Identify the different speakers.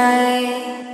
Speaker 1: ai